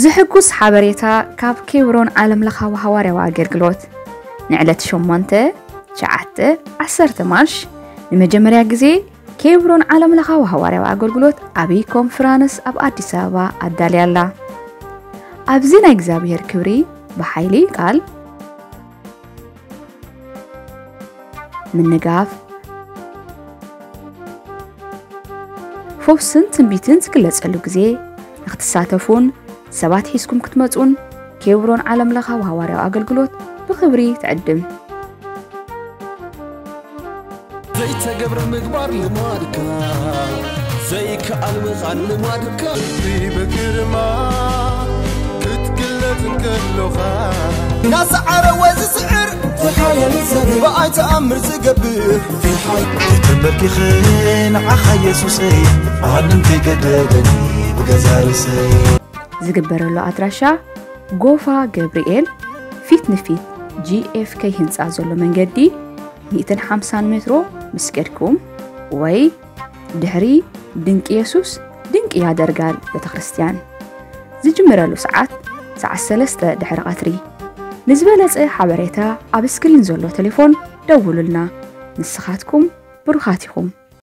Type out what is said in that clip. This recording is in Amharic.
ዘሕጉስ ሓበሬታ ካብ ኬብሮን ዓለም ለኻዊ ሃዋርያዊ ኣገልግሎት። ንዕለት 8 9 10 ማርች ንመጀመርያ ግዜ ኬብሮን ዓለም ለኻዊ ሃዋርያዊ ኣገልግሎት ዓብይ ኮንፈረንስ ኣብ ኣዲስ ኣበባ ኣዳልያ ኣላ ኣብዚ ናይ እግዚኣብሔር ክብሪ ብሓይሊ ቃል ምንጋፍ ፈውስን ትንቢትን ዝግለጸሉ ግዜ ንኽትሳተፉን ሰባት ሒዝኩም ክትመጹን ኬብሮን ዓለም ለኻዊ ሃዋርያዊ ኣገልግሎት ብክብሪ ትዕድም ዘይተገብረ ምግባር ልማድካ ዘይከኣል ምኻን ልማድካ ብግርማ ክትግለጥ እንከለኻ ናሰዓረ ወይ ዝስዕር ዝሓየል ሰብ ብኣይ ተኣምር ዝገብር ተንበርኪኸ ንዓኻ ኢየሱሰይ ማንም ከይገደደኒ ብገዛ ርእሰይ ዝግበረሉ ኣድራሻ ጎፋ ገብርኤል ፊት ንፊት ጂኤፍኬ ህንፃ ዘሎ መንገዲ 150 ሜትሮ ምስ ወይ ድሕሪ ድንቂ የሱስ ድንቂ ያደርጋል ቤተ ክርስቲያን ዝጅምረሉ ሰዓት ሰዓት 3 ድሕሪ ቀትሪ። ንዝበለፀ ሓበሬታ ኣብ ስክሪን ዘሎ ቴሌፎን ደውሉልና። ንስኻትኩም ብሩኻት ኢኹም